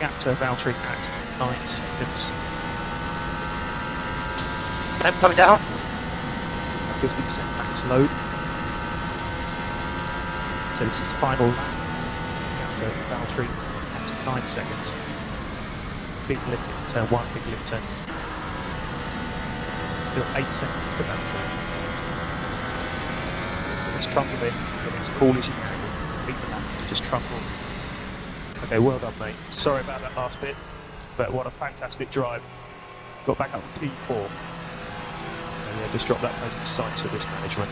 gap to Valtteri at 9 seconds. Is time coming down? 50% max load. So this is the final lap. Gap to Valtteri at 9 seconds. Big lift into turn 1, big lift turn 2. Still 8 seconds to Valtteri. So let's trundle in, get as cool as you can. Beat the lap, just trundle. Okay, well done, mate. Sorry about that last bit, but what a fantastic drive. Got back up to P4. And yeah, just dropped that close to sight with this management.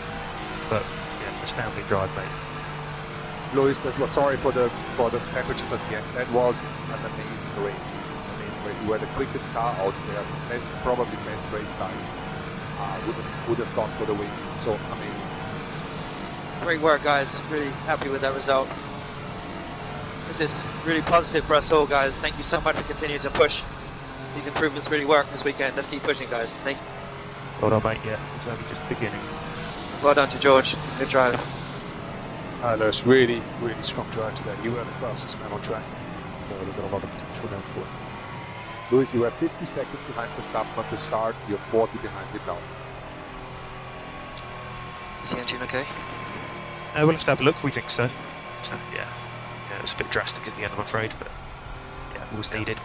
But yeah, astounding drive, mate. Lewis, that's what, sorry for the for the temperatures at the end. That was an amazing race. Amazing race. You were the quickest car out there, best probably best race time. Uh, would have would have gone for the win. So amazing. Great work, guys. Really happy with that result. This is really positive for us all, guys. Thank you so much for continuing to push. These improvements really work this weekend. Let's keep pushing, guys. Thank you. Well done, mate. Yeah, it's only just beginning. Well done to George. Good drive. Uh, Lewis, really, really strong drive today. You were the fastest man on track. So we've got a lot of potential going forward. Lewis, you were 50 seconds behind Verstappen at the start. You're 40 behind him now. Is the engine okay? Uh, we'll have to have a look. We think so. But, uh, yeah, yeah, it was a bit drastic at the end, I'm afraid, but yeah, it was needed.